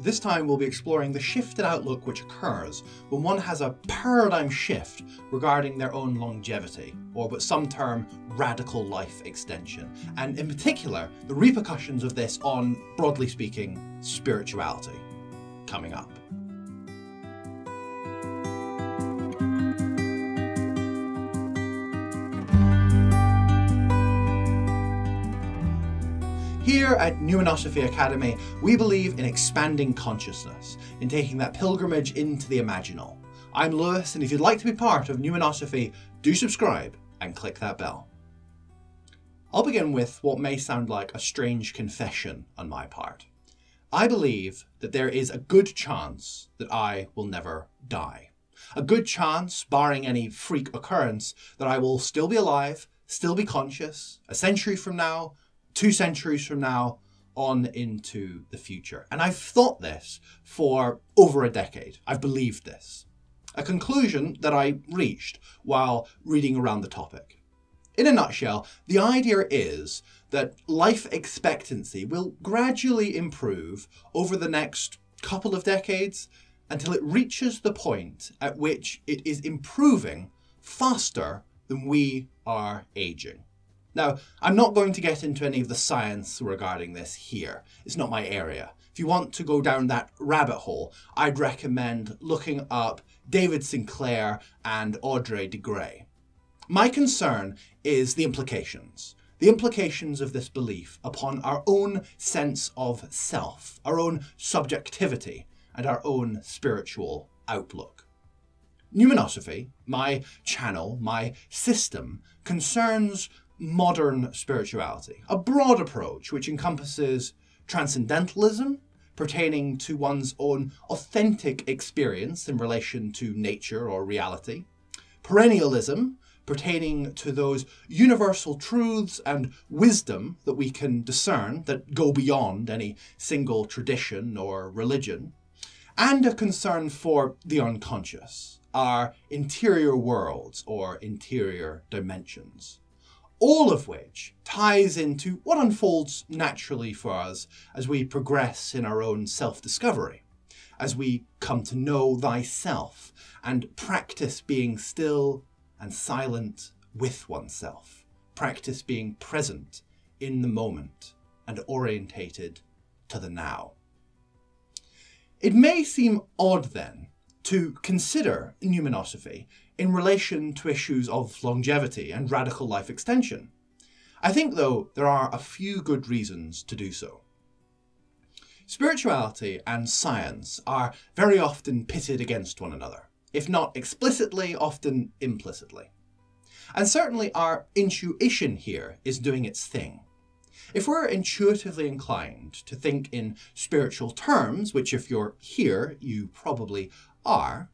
This time we'll be exploring the shifted outlook which occurs when one has a paradigm shift regarding their own longevity, or what some term radical life extension, and in particular the repercussions of this on, broadly speaking, spirituality. Coming up. Here at Pneumanosophy Academy, we believe in expanding consciousness, in taking that pilgrimage into the imaginal. I'm Lewis, and if you'd like to be part of Pneumanosophy, do subscribe and click that bell. I'll begin with what may sound like a strange confession on my part. I believe that there is a good chance that I will never die. A good chance, barring any freak occurrence, that I will still be alive, still be conscious, a century from now, two centuries from now on into the future. And I've thought this for over a decade. I've believed this. A conclusion that I reached while reading around the topic. In a nutshell, the idea is that life expectancy will gradually improve over the next couple of decades until it reaches the point at which it is improving faster than we are aging. Now, I'm not going to get into any of the science regarding this here. It's not my area. If you want to go down that rabbit hole, I'd recommend looking up David Sinclair and Aubrey de Grey. My concern is the implications. The implications of this belief upon our own sense of self, our own subjectivity, and our own spiritual outlook. Pneumanosophy, my channel, my system, concerns modern spirituality, a broad approach which encompasses transcendentalism, pertaining to one's own authentic experience in relation to nature or reality, perennialism, pertaining to those universal truths and wisdom that we can discern that go beyond any single tradition or religion, and a concern for the unconscious, our interior worlds or interior dimensions all of which ties into what unfolds naturally for us as we progress in our own self discovery, as we come to know thyself and practice being still and silent with oneself, practice being present in the moment and orientated to the now. It may seem odd then to consider pneumanosophy in relation to issues of longevity and radical life extension. I think, though, there are a few good reasons to do so. Spirituality and science are very often pitted against one another, if not explicitly, often implicitly. And certainly our intuition here is doing its thing. If we're intuitively inclined to think in spiritual terms, which if you're here, you probably are,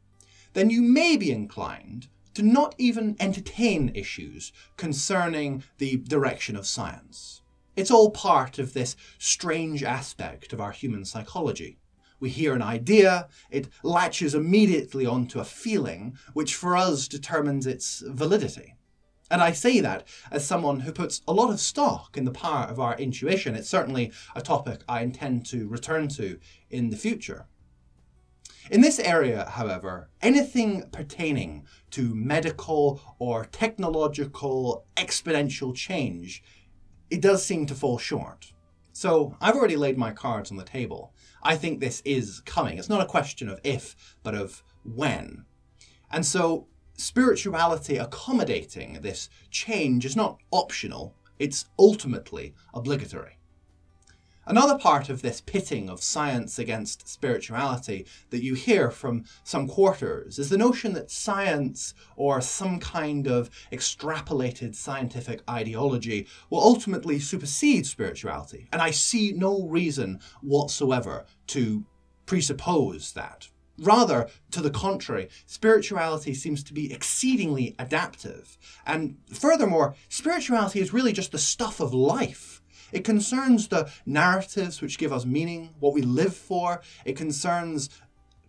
then you may be inclined to not even entertain issues concerning the direction of science. It's all part of this strange aspect of our human psychology. We hear an idea, it latches immediately onto a feeling, which for us determines its validity. And I say that as someone who puts a lot of stock in the power of our intuition. It's certainly a topic I intend to return to in the future. In this area, however, anything pertaining to medical or technological exponential change, it does seem to fall short. So I've already laid my cards on the table. I think this is coming. It's not a question of if, but of when. And so spirituality accommodating this change is not optional, it's ultimately obligatory. Another part of this pitting of science against spirituality that you hear from some quarters is the notion that science or some kind of extrapolated scientific ideology will ultimately supersede spirituality. And I see no reason whatsoever to presuppose that. Rather, to the contrary, spirituality seems to be exceedingly adaptive. And furthermore, spirituality is really just the stuff of life. It concerns the narratives which give us meaning, what we live for. It concerns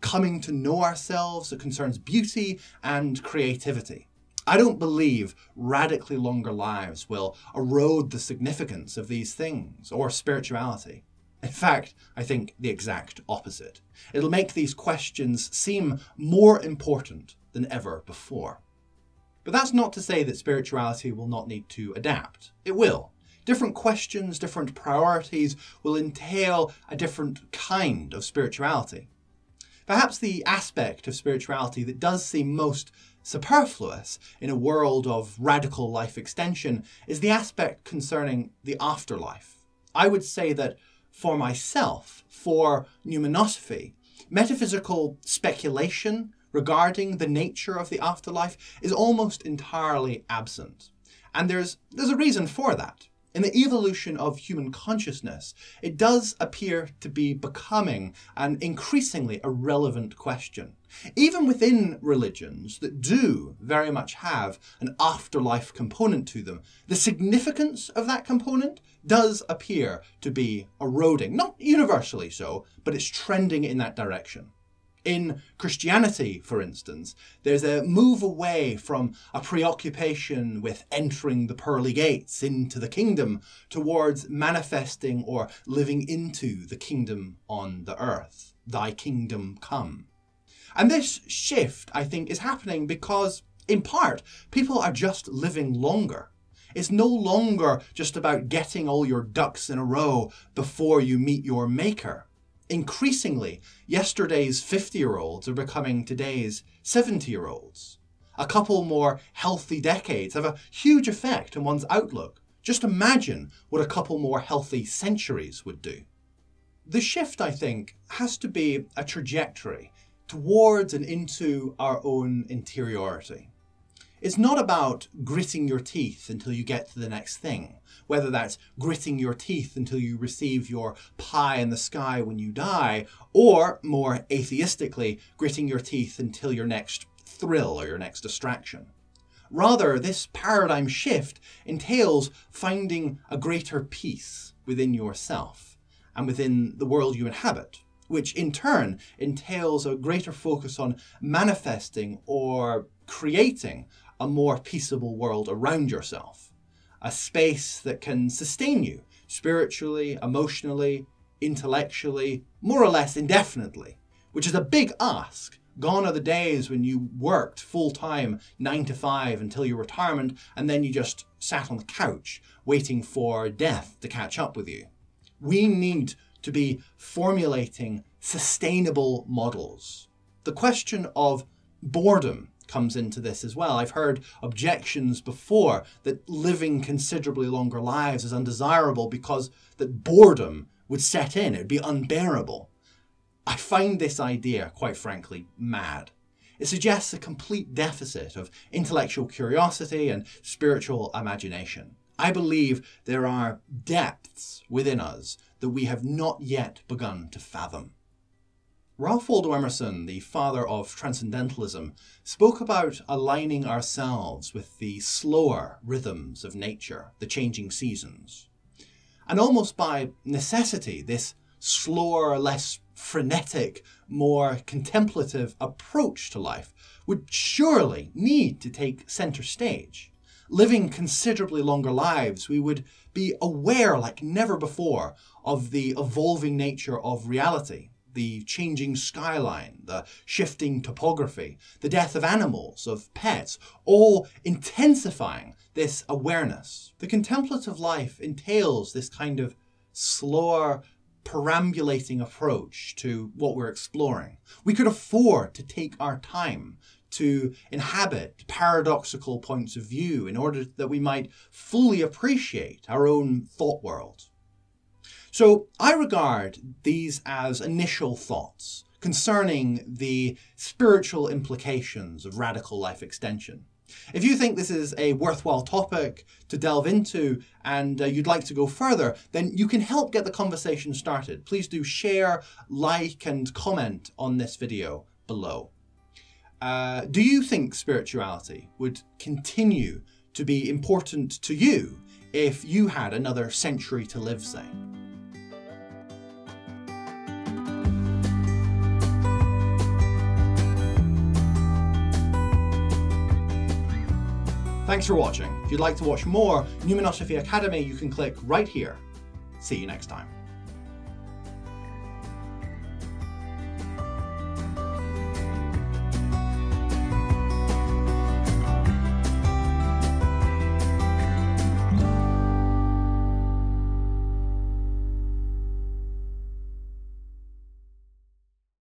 coming to know ourselves. It concerns beauty and creativity. I don't believe radically longer lives will erode the significance of these things or spirituality. In fact, I think the exact opposite. It'll make these questions seem more important than ever before. But that's not to say that spirituality will not need to adapt. It will. Different questions, different priorities will entail a different kind of spirituality. Perhaps the aspect of spirituality that does seem most superfluous in a world of radical life extension is the aspect concerning the afterlife. I would say that for myself, for pneumanosophy, metaphysical speculation regarding the nature of the afterlife is almost entirely absent. And there's, there's a reason for that. In the evolution of human consciousness, it does appear to be becoming an increasingly irrelevant question. Even within religions that do very much have an afterlife component to them, the significance of that component does appear to be eroding. Not universally so, but it's trending in that direction. In Christianity, for instance, there's a move away from a preoccupation with entering the pearly gates into the kingdom towards manifesting or living into the kingdom on the earth. Thy kingdom come. And this shift, I think, is happening because, in part, people are just living longer. It's no longer just about getting all your ducks in a row before you meet your maker. Increasingly, yesterday's 50 year olds are becoming today's 70 year olds. A couple more healthy decades have a huge effect on one's outlook. Just imagine what a couple more healthy centuries would do. The shift, I think, has to be a trajectory towards and into our own interiority. It's not about gritting your teeth until you get to the next thing, whether that's gritting your teeth until you receive your pie in the sky when you die, or more atheistically, gritting your teeth until your next thrill or your next distraction. Rather, this paradigm shift entails finding a greater peace within yourself and within the world you inhabit, which in turn entails a greater focus on manifesting or creating a more peaceable world around yourself, a space that can sustain you spiritually, emotionally, intellectually, more or less indefinitely, which is a big ask. Gone are the days when you worked full time, nine to five, until your retirement, and then you just sat on the couch waiting for death to catch up with you. We need to be formulating sustainable models. The question of boredom comes into this as well. I've heard objections before that living considerably longer lives is undesirable because that boredom would set in, it would be unbearable. I find this idea, quite frankly, mad. It suggests a complete deficit of intellectual curiosity and spiritual imagination. I believe there are depths within us that we have not yet begun to fathom. Ralph Waldo Emerson, the father of transcendentalism, spoke about aligning ourselves with the slower rhythms of nature, the changing seasons. And almost by necessity, this slower, less frenetic, more contemplative approach to life would surely need to take center stage. Living considerably longer lives, we would be aware like never before of the evolving nature of reality the changing skyline, the shifting topography, the death of animals, of pets, all intensifying this awareness. The contemplative life entails this kind of slower, perambulating approach to what we're exploring. We could afford to take our time to inhabit paradoxical points of view in order that we might fully appreciate our own thought world. So I regard these as initial thoughts concerning the spiritual implications of radical life extension. If you think this is a worthwhile topic to delve into and uh, you'd like to go further, then you can help get the conversation started. Please do share, like, and comment on this video below. Uh, do you think spirituality would continue to be important to you if you had another century to live, say? Thanks for watching. If you'd like to watch more Pneumanosophy Academy, you can click right here. See you next time.